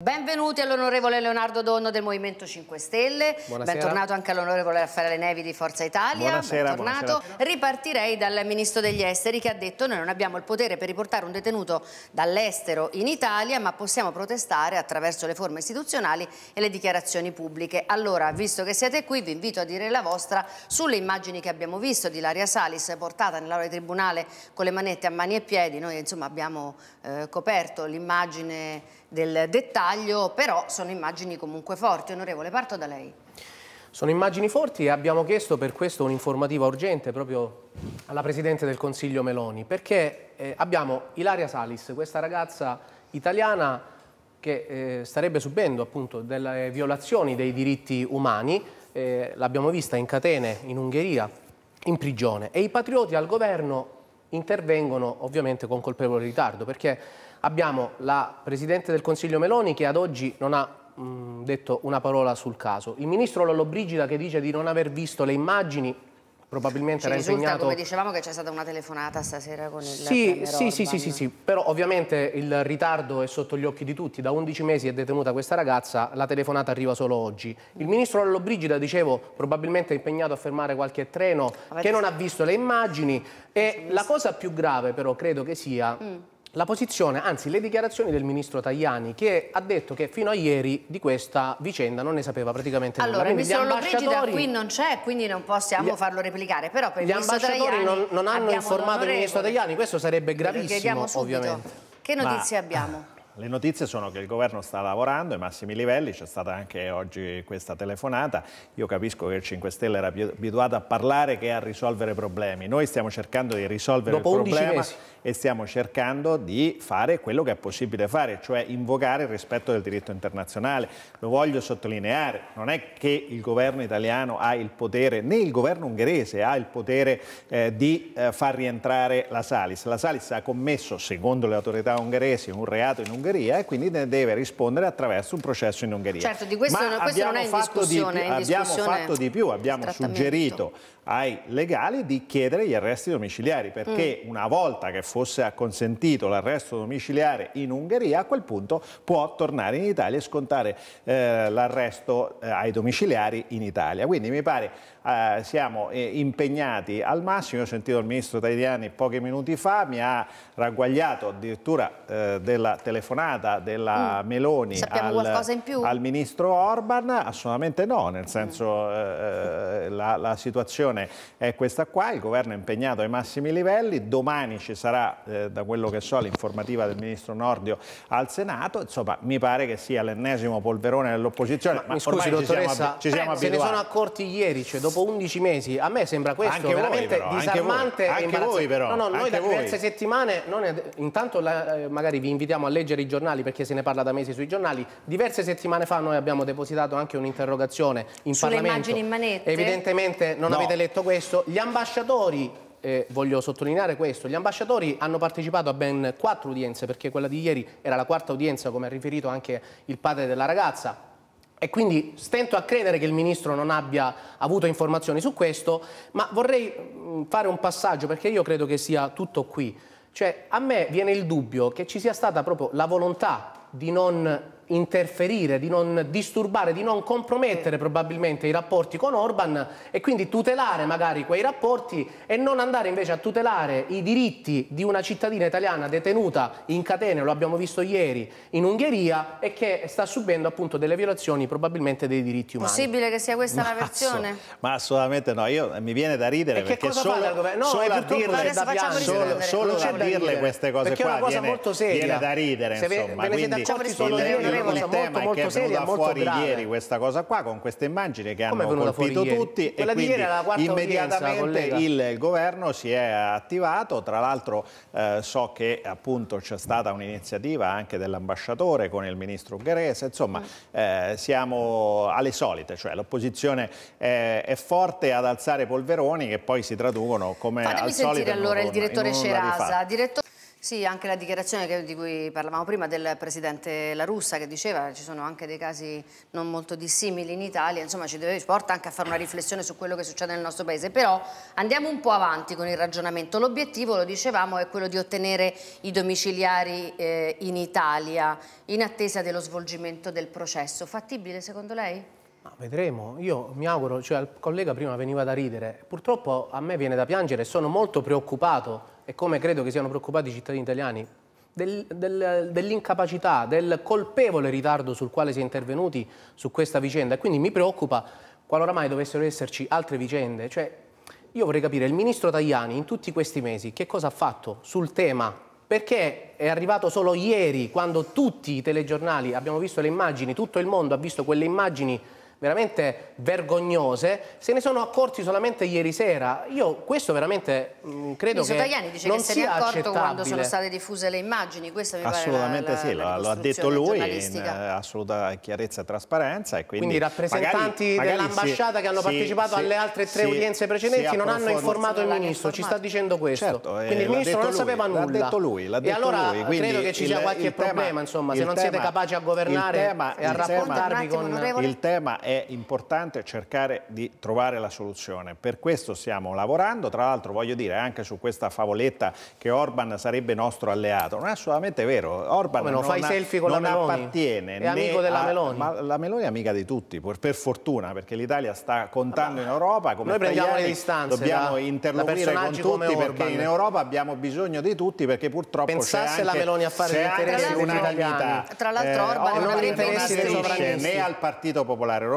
Benvenuti all'onorevole Leonardo Donno del Movimento 5 Stelle, buonasera. bentornato anche all'onorevole Raffaele Nevi di Forza Italia, buonasera. Buonasera. Ripartirei dal Ministro degli Esteri che ha detto noi non abbiamo il potere per riportare un detenuto dall'estero in Italia ma possiamo protestare attraverso le forme istituzionali e le dichiarazioni pubbliche. Allora, visto che siete qui, vi invito a dire la vostra sulle immagini che abbiamo visto di Laria Salis portata nell'aula di tribunale con le manette a mani e piedi, noi insomma abbiamo eh, coperto l'immagine del dettaglio, però sono immagini comunque forti. Onorevole, parto da lei. Sono immagini forti e abbiamo chiesto per questo un'informativa urgente proprio alla Presidente del Consiglio Meloni, perché eh, abbiamo Ilaria Salis, questa ragazza italiana che eh, starebbe subendo appunto delle violazioni dei diritti umani, eh, l'abbiamo vista in catene in Ungheria, in prigione, e i patrioti al governo intervengono ovviamente con colpevole ritardo, perché Abbiamo la Presidente del Consiglio Meloni che ad oggi non ha mh, detto una parola sul caso. Il Ministro Lollobrigida che dice di non aver visto le immagini probabilmente Ci era risulta, impegnato... come dicevamo che c'è stata una telefonata stasera con il sì, sì, sì, sì, sì, sì, però ovviamente il ritardo è sotto gli occhi di tutti, da 11 mesi è detenuta questa ragazza, la telefonata arriva solo oggi. Il ministro Lollobrigida, dicevo, probabilmente è impegnato a fermare qualche treno Avete... che non ha visto le immagini e la cosa più grave però credo che sia... Mm la posizione, anzi le dichiarazioni del ministro Tajani che ha detto che fino a ieri di questa vicenda non ne sapeva praticamente nulla. Allora, il ministro Lollobrigida qui non c'è, quindi non possiamo gli, farlo replicare, però per gli ambasciatori Tajani non, non hanno informato il ministro Tajani, questo sarebbe gravissimo ovviamente. Che notizie Ma... abbiamo? Le notizie sono che il governo sta lavorando ai massimi livelli, c'è stata anche oggi questa telefonata, io capisco che il 5 Stelle era abituato a parlare che a risolvere problemi, noi stiamo cercando di risolvere Dopo il problema mesi. e stiamo cercando di fare quello che è possibile fare, cioè invocare il rispetto del diritto internazionale. Lo voglio sottolineare, non è che il governo italiano ha il potere, né il governo ungherese ha il potere eh, di eh, far rientrare la Salis. La Salis ha commesso, secondo le autorità ungheresi, un reato in Ungheria Ungheria e quindi ne deve rispondere attraverso un processo in Ungheria. Certo, di questo, Ma questo non è in discussione. Di, in abbiamo fatto di più, abbiamo suggerito ai legali di chiedere gli arresti domiciliari perché mm. una volta che fosse consentito l'arresto domiciliare in Ungheria a quel punto può tornare in Italia e scontare eh, l'arresto eh, ai domiciliari in Italia. Quindi mi pare eh, siamo eh, impegnati al massimo, io ho sentito il ministro Tajani pochi minuti fa, mi ha ragguagliato addirittura eh, della telefonata della mm. Meloni al, al, ministro Orban, assolutamente no, nel senso mm. Eh, la, la situazione è questa qua, il governo è impegnato ai massimi livelli, domani ci sarà, eh, da quello che so, l'informativa del ministro Nordio al Senato, insomma mi pare che sia l'ennesimo polverone dell'opposizione, ma, ma mi scusi dottoressa, ci siamo, ci siamo se ne sono accorti ieri, cioè dopo 11 mesi, a me sembra questo anche veramente voi, però, disarmante anche voi, anche voi però, no, no, noi da diverse settimane, è, intanto la, eh, magari vi invitiamo a leggere i giornali perché se ne parla da mesi sui giornali, diverse settimane fa noi abbiamo depositato anche un'interrogazione in Sulle Parlamento. immagini in manette? Evidentemente non no. avete letto questo, gli ambasciatori eh, voglio sottolineare questo, gli ambasciatori hanno partecipato a ben quattro udienze perché quella di ieri era la quarta udienza come ha riferito anche il padre della ragazza e quindi stento a credere che il Ministro non abbia avuto informazioni su questo, ma vorrei mm, fare un passaggio perché io credo che sia tutto qui. Cioè a me viene il dubbio che ci sia stata proprio la volontà di non interferire, di non disturbare, di non compromettere probabilmente i rapporti con Orban e quindi tutelare magari quei rapporti e non andare invece a tutelare i diritti di una cittadina italiana detenuta in catene, lo abbiamo visto ieri, in Ungheria e che sta subendo appunto delle violazioni probabilmente dei diritti umani. Possibile che sia questa la versione? ma assolutamente no, io, mi viene da ridere e perché solo, no, solo a dirle, solo, solo a dirle queste cose perché qua è una cosa viene, molto seria. viene da ridere Se insomma. Ve, ve ne siete accorti solo ieri il tema molto, è che è venuta fuori grave. ieri questa cosa qua con queste immagini che hanno colpito tutti Quella e quindi immediatamente il governo si è attivato, tra l'altro eh, so che appunto c'è stata un'iniziativa anche dell'ambasciatore con il ministro ungherese, insomma eh, siamo alle solite, cioè l'opposizione è, è, forte ad alzare polveroni che poi si traducono come Fatemi al solito sentire allora il direttore Cerasa. Direttore Sì, anche la dichiarazione che, di cui parlavamo prima del Presidente La Russa che diceva ci sono anche dei casi non molto dissimili in Italia, insomma ci, deve, porta anche a fare una riflessione su quello che succede nel nostro Paese. Però andiamo un po' avanti con il ragionamento. L'obiettivo, lo dicevamo, è quello di ottenere i domiciliari eh, in Italia in attesa dello svolgimento del processo. Fattibile secondo lei? Ma vedremo, io mi auguro, cioè il collega prima veniva da ridere, purtroppo a me viene da piangere e sono molto preoccupato e come credo che siano preoccupati i cittadini italiani del, del, dell'incapacità, del colpevole ritardo sul quale si è intervenuti su questa vicenda. E quindi mi preoccupa qualora mai dovessero esserci altre vicende, cioè io vorrei capire il ministro Tajani in tutti questi mesi che cosa ha fatto sul tema? Perché è arrivato solo ieri quando tutti i telegiornali abbiamo visto le immagini, tutto il mondo ha visto quelle immagini veramente vergognose, se ne sono accorti solamente ieri sera. Io questo veramente mh, mm, credo Ministro che Tajani dice non che se ne è accorto quando sono state diffuse le immagini, questo mi Assolutamente pare sì, la, la lo ha detto lui in uh, assoluta chiarezza e trasparenza. E quindi, quindi rappresentanti dell'ambasciata che hanno sì, partecipato sì, alle altre tre sì, udienze precedenti non hanno informato il Ministro, ci sta dicendo questo. Certo, eh, quindi il Ministro non lui, sapeva nulla. L'ha detto lui, l'ha detto e allora lui, credo che ci sia qualche problema, insomma, se non siete capaci a governare e a rapportarvi con... Il tema è importante cercare di trovare la soluzione. Per questo stiamo lavorando, tra l'altro voglio dire anche su questa favoletta che Orban sarebbe nostro alleato, non è assolutamente vero. Orban Come non, fai selfie con non la Meloni? appartiene è amico della a, Meloni. Ma la Meloni è amica di tutti, per fortuna, perché l'Italia sta contando in Europa come Noi prendiamo le distanze dobbiamo da, interloquire da con tutti perché in Europa abbiamo bisogno di tutti perché purtroppo Pensasse la Meloni a fare gli interessi italiani. Tra l'altro eh, Orban non, non interessi dei sovranisti né al Partito Popolare Europeo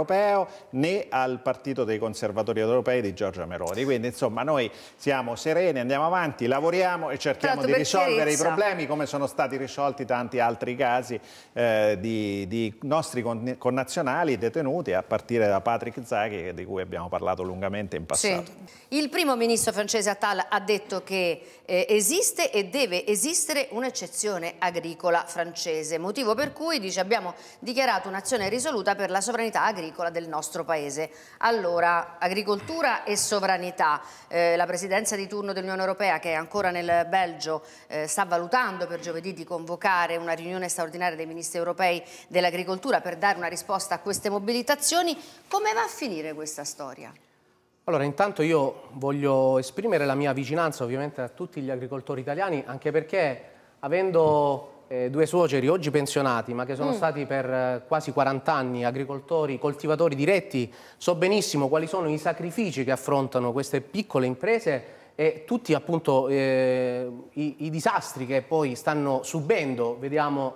né al Partito partito dei conservatori europei di Giorgia Meloni. Quindi insomma noi siamo sereni, andiamo avanti, lavoriamo e cerchiamo di risolvere chiarezza. i problemi come sono stati risolti tanti altri casi eh, di, di, nostri connazionali detenuti a partire da Patrick Zaghi di cui abbiamo parlato lungamente in passato. Sì. Il primo ministro francese Attal ha detto che eh, esiste e deve esistere un'eccezione agricola francese, motivo per cui dice abbiamo dichiarato un'azione risoluta per la sovranità agricola del nostro paese. Allora, agricoltura e sovranità, eh, la presidenza di turno dell'Unione Europea che è ancora nel Belgio eh, sta valutando per giovedì di convocare una riunione straordinaria dei ministri europei dell'agricoltura per dare una risposta a queste mobilitazioni. Come va a finire questa storia? Allora, intanto io voglio esprimere la mia vicinanza ovviamente a tutti gli agricoltori italiani, anche perché avendo eh, due suoceri oggi pensionati, ma che sono mm. stati per eh, quasi 40 anni agricoltori, coltivatori diretti, so benissimo quali sono i sacrifici che affrontano queste piccole imprese e tutti appunto eh, i, i disastri che poi stanno subendo, vediamo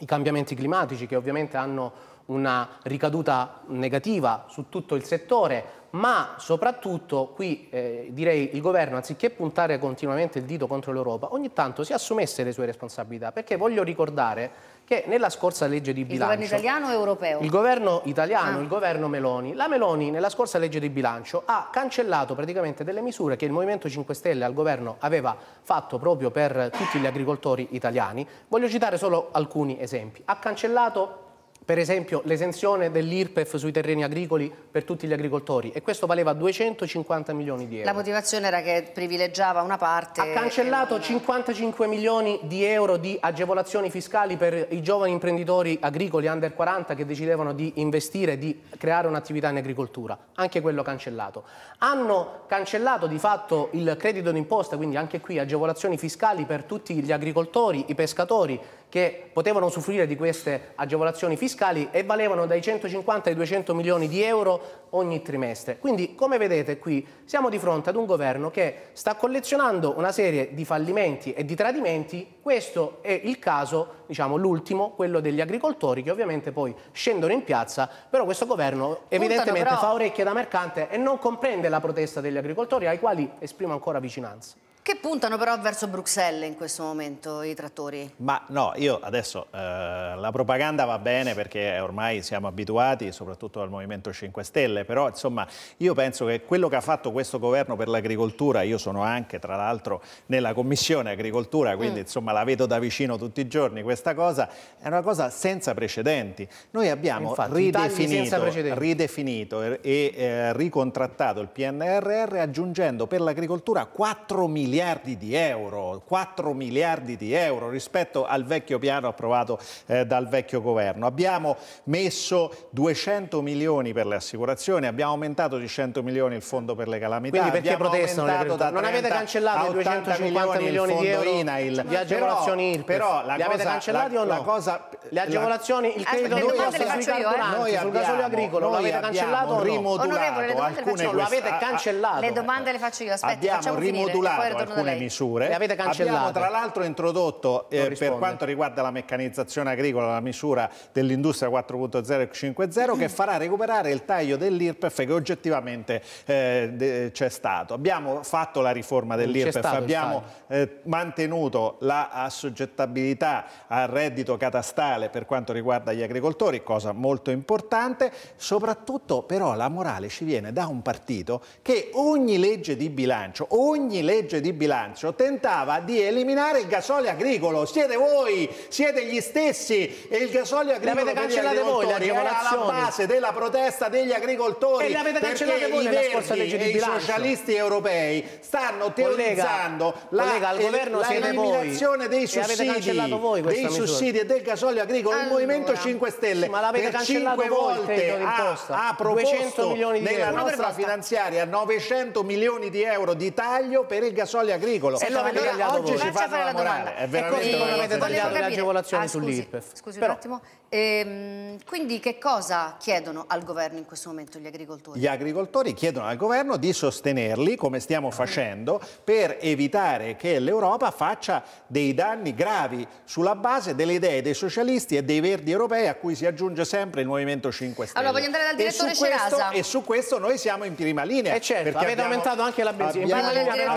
i cambiamenti climatici che ovviamente hanno una ricaduta negativa su tutto il settore, ma soprattutto qui eh, direi il governo anziché puntare continuamente il dito contro l'Europa, ogni tanto si assumesse le sue responsabilità, perché voglio ricordare che nella scorsa legge di bilancio... Il governo italiano o europeo? Il governo italiano, ah. il governo Meloni. La Meloni nella scorsa legge di bilancio ha cancellato praticamente delle misure che il Movimento 5 Stelle al governo aveva fatto proprio per tutti gli agricoltori italiani. Voglio citare solo alcuni esempi. Ha cancellato per esempio l'esenzione dell'IRPEF sui terreni agricoli per tutti gli agricoltori e questo valeva 250 milioni di euro. La motivazione era che privilegiava una parte... Ha cancellato non... 55 milioni di euro di agevolazioni fiscali per i giovani imprenditori agricoli under 40 che decidevano di investire, di creare un'attività in agricoltura, anche quello cancellato. Hanno cancellato di fatto il credito d'imposta, quindi anche qui agevolazioni fiscali per tutti gli agricoltori, i pescatori, che potevano usufruire di queste agevolazioni fiscali e valevano dai 150 ai 200 milioni di euro ogni trimestre. Quindi, come vedete qui, siamo di fronte ad un governo che sta collezionando una serie di fallimenti e di tradimenti. Questo è il caso, diciamo, l'ultimo, quello degli agricoltori, che ovviamente poi scendono in piazza, però questo governo evidentemente però... fa orecchie da mercante e non comprende la protesta degli agricoltori, ai quali esprimo ancora vicinanza. Che puntano però verso Bruxelles in questo momento i trattori? Ma no, io adesso eh, la propaganda va bene perché ormai siamo abituati, soprattutto dal Movimento 5 Stelle, però insomma io penso che quello che ha fatto questo governo per l'agricoltura, io sono anche tra l'altro nella Commissione Agricoltura, quindi mm. insomma la vedo da vicino tutti i giorni questa cosa, è una cosa senza precedenti. Noi abbiamo Infatti, ridefinito, ridefinito, e eh, ricontrattato il PNRR aggiungendo per l'agricoltura 4 miliardi miliardi di euro, 4 miliardi di euro rispetto al vecchio piano approvato eh, dal vecchio governo. Abbiamo messo 200 milioni per le assicurazioni, abbiamo aumentato di 100 milioni il fondo per le calamità. Quindi perché protestano? non avete cancellato i 250 milioni, di euro INAIL, di agevolazioni IRPEF? Però la li cosa, avete cancellati la, o no? La cosa, le agevolazioni, il credito di imposta sui carburanti, sul gasolio agricolo, l'avete cancellato o no? lo avete cancellato. Le domande le faccio io, aspetti, abbiamo rimodulato alcune misure. Le avete cancellate. Abbiamo tra l'altro introdotto eh, per quanto riguarda la meccanizzazione agricola la misura dell'industria 4.0 e 5.0 che farà recuperare il taglio dell'IRPEF che oggettivamente eh, c'è stato. Abbiamo fatto la riforma dell'IRPEF, abbiamo eh, mantenuto l'assoggettabilità al reddito catastale per quanto riguarda gli agricoltori, cosa molto importante, soprattutto però la morale ci viene da un partito che ogni legge di bilancio, ogni legge di bilancio tentava di eliminare il gasolio agricolo. Siete voi, siete gli stessi e il gasolio agricolo le avete cancellate voi le agevolazioni. alla base della protesta degli agricoltori. E le avete cancellate voi nella scorsa legge di bilancio. i socialisti europei stanno teorizzando collega, la, l'eliminazione dei sussidi, voi dei sussidi e del gasolio agricolo. Allora. Il Movimento 5 Stelle sì, ma l'avete cancellato il credito d'imposta. Ha, ha proposto nella nostra finanziaria 900 milioni di euro di taglio per il gasolio agricolo. E lo avete tagliato Oggi ci fanno la morale. È veramente e così avete tagliato le agevolazioni ah, sull'IRPEF. Scusi Però, un attimo. Ehm, quindi che cosa chiedono al governo in questo momento gli agricoltori? Gli agricoltori chiedono al governo di sostenerli, come stiamo facendo, per evitare che l'Europa faccia dei danni gravi sulla base delle idee dei socialisti e dei verdi europei a cui si aggiunge sempre il Movimento 5 Stelle. Allora voglio andare dal direttore e Cerasa. e su questo noi siamo in prima linea. E eh, certo, avete abbiamo, aumentato anche la benzina. Abbiamo, abbiamo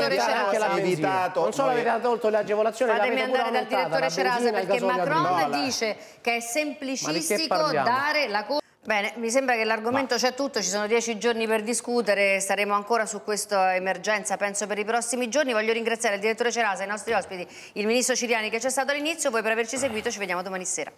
anche la benzina. Non solo avete tolto le agevolazioni, Fatemi andare dal direttore Cerasa perché Macron dice che è semplicistico dare la colpa. Bene, mi sembra che l'argomento c'è tutto, ci sono dieci giorni per discutere, staremo ancora su questa emergenza penso per i prossimi giorni. Voglio ringraziare il direttore Cerasa, i nostri ospiti, il ministro Ciriani che c'è stato all'inizio, voi per averci seguito, ci vediamo domani sera.